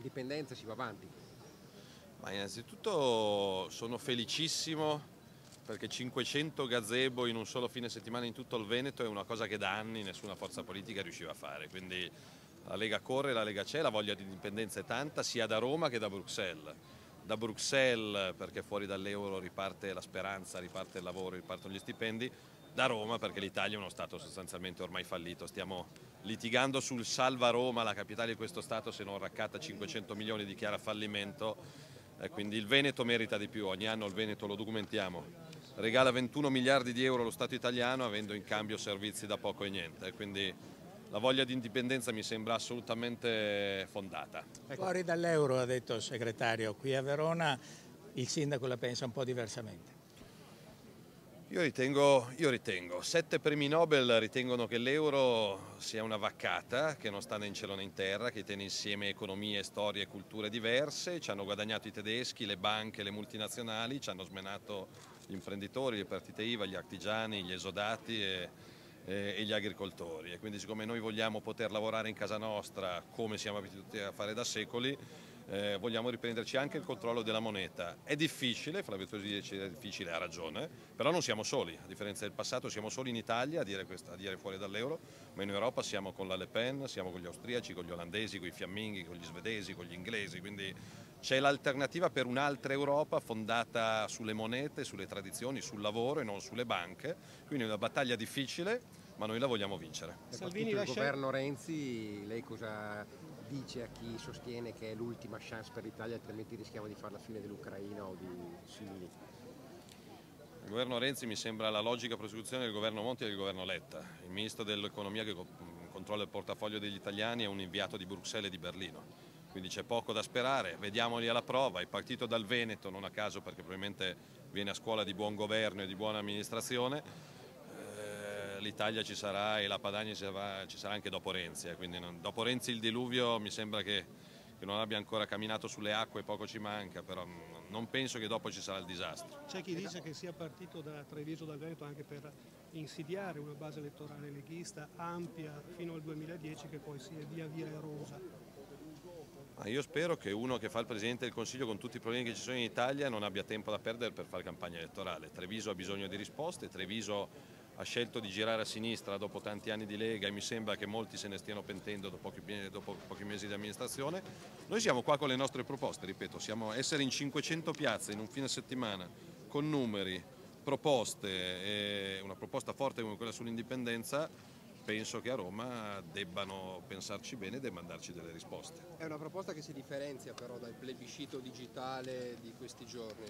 indipendenza si va avanti. Ma innanzitutto sono felicissimo perché 500 gazebo in un solo fine settimana in tutto il Veneto è una cosa che da anni nessuna forza politica riusciva a fare, quindi la Lega corre, la Lega c'è, la voglia di indipendenza è tanta sia da Roma che da Bruxelles. Da Bruxelles perché fuori dall'euro riparte la speranza, riparte il lavoro, ripartono gli stipendi, da Roma perché l'Italia è uno Stato sostanzialmente ormai fallito, stiamo litigando sul salva Roma, la capitale di questo Stato se non raccatta 500 milioni dichiara fallimento, eh, quindi il Veneto merita di più, ogni anno il Veneto lo documentiamo regala 21 miliardi di euro allo Stato italiano avendo in cambio servizi da poco e niente, quindi la voglia di indipendenza mi sembra assolutamente fondata. Ecco. Fuori dall'euro, ha detto il segretario, qui a Verona il sindaco la pensa un po' diversamente. Io ritengo, io ritengo, sette premi Nobel ritengono che l'euro sia una vaccata, che non sta né in cielo né in terra, che tiene insieme economie, storie e culture diverse, ci hanno guadagnato i tedeschi, le banche, le multinazionali, ci hanno smenato gli imprenditori, le partite IVA, gli artigiani, gli esodati e, e, e gli agricoltori. E quindi siccome noi vogliamo poter lavorare in casa nostra come siamo abituati a fare da secoli, eh, vogliamo riprenderci anche il controllo della moneta. È difficile, Flavio Tosi dice che è difficile, ha ragione, però non siamo soli, a differenza del passato siamo soli in Italia a dire, questa, a dire fuori dall'euro, ma in Europa siamo con la Le Pen, siamo con gli austriaci, con gli olandesi, con i fiamminghi, con gli svedesi, con gli inglesi, quindi c'è l'alternativa per un'altra Europa fondata sulle monete, sulle tradizioni, sul lavoro e non sulle banche, quindi è una battaglia difficile ma noi la vogliamo vincere. Salvini il governo Renzi, lei cosa dice a chi sostiene che è l'ultima chance per l'Italia altrimenti rischiamo di fare la fine dell'Ucraina o di simili? Il governo Renzi mi sembra la logica prosecuzione del governo Monti e del governo Letta. Il ministro dell'economia che controlla il portafoglio degli italiani è un inviato di Bruxelles e di Berlino quindi c'è poco da sperare, vediamoli alla prova, è partito dal Veneto, non a caso perché probabilmente viene a scuola di buon governo e di buona amministrazione, l'Italia ci sarà e la Padania ci sarà, ci sarà anche dopo Renzi, eh, quindi non, dopo Renzi il diluvio mi sembra che, che, non abbia ancora camminato sulle acque, poco ci manca, però non penso che dopo ci sarà il disastro. C'è chi dice che sia partito da Treviso dal Veneto anche per insidiare una base elettorale leghista ampia fino al 2010 che poi si è via via erosa. Io spero che uno che fa il Presidente del Consiglio con tutti i problemi che ci sono in Italia non abbia tempo da perdere per fare campagna elettorale. Treviso ha bisogno di risposte, Treviso ha scelto di girare a sinistra dopo tanti anni di Lega e mi sembra che molti se ne stiano pentendo dopo pochi, dopo pochi mesi di amministrazione. Noi siamo qua con le nostre proposte, ripeto, siamo essere in 500 piazze in un fine settimana con numeri, proposte, una proposta forte come quella sull'indipendenza penso che a Roma debbano pensarci bene e debbano darci delle risposte. È una proposta che si differenzia però dal plebiscito digitale di questi giorni?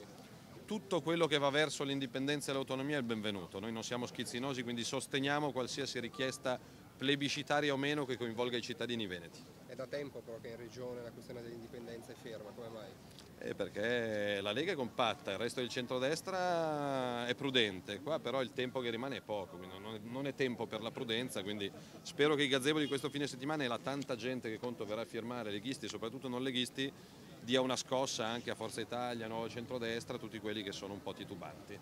Tutto quello che va verso l'indipendenza e l'autonomia è il benvenuto, noi non siamo schizzinosi quindi sosteniamo qualsiasi richiesta plebiscitaria o meno che coinvolga i cittadini veneti. È da tempo però che in regione la questione dell'indipendenza è ferma, come mai? Eh perché la Lega è compatta, il resto del centrodestra è prudente, qua però il tempo che rimane è poco, non è tempo per la prudenza, quindi spero che i gazebo di questo fine settimana e la tanta gente che conto verrà a firmare, leghisti e soprattutto non leghisti, dia una scossa anche a Forza Italia, Nuovo Centrodestra, tutti quelli che sono un po' titubanti.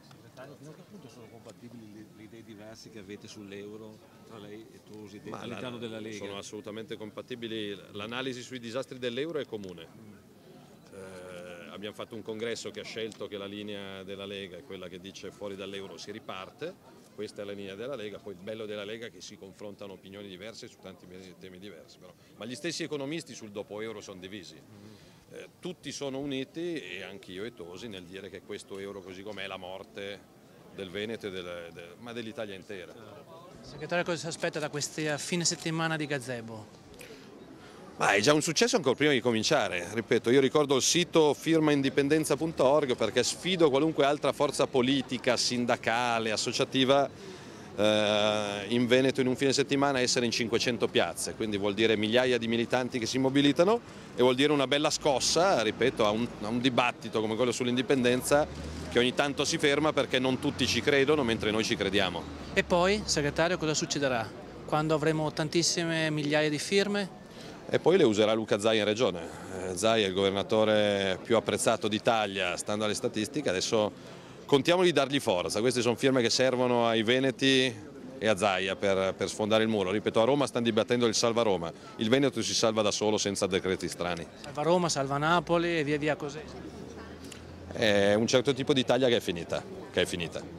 Segretario, fino a che punto sono compatibili le, idee diverse che avete sull'euro tra lei e Tosi all'interno della Lega? Sono assolutamente compatibili, l'analisi sui disastri dell'euro è comune. Abbiamo fatto un congresso che ha scelto che la linea della Lega è quella che dice fuori dall'euro si riparte, questa è la linea della Lega, poi il bello della Lega è che si confrontano opinioni diverse su tanti temi diversi, però. ma gli stessi economisti sul dopo euro sono divisi. Eh, tutti sono uniti e anch'io e Tosi nel dire che questo euro così com'è è la morte del Veneto, del, del, ma dell'Italia intera. Segretario cosa si aspetta da questa fine settimana di gazebo? Ma è già un successo ancora prima di cominciare, ripeto, io ricordo il sito firmaindipendenza.org perché sfido qualunque altra forza politica, sindacale, associativa eh, in Veneto in un fine settimana a essere in 500 piazze, quindi vuol dire migliaia di militanti che si mobilitano e vuol dire una bella scossa, ripeto, a un, a un dibattito come quello sull'indipendenza che ogni tanto si ferma perché non tutti ci credono mentre noi ci crediamo. E poi, segretario, cosa succederà? Quando avremo tantissime migliaia di firme? E poi le userà Luca Zai in regione. Eh, Zai è il governatore più apprezzato d'Italia, stando alle statistiche, adesso contiamo di dargli forza, queste sono firme che servono ai Veneti e a Zaia per, per sfondare il muro. Ripeto, a Roma stanno dibattendo il salva Roma, il Veneto si salva da solo senza decreti strani. Salva Roma, salva Napoli e via via così. È un certo tipo di Italia che è finita, che è finita.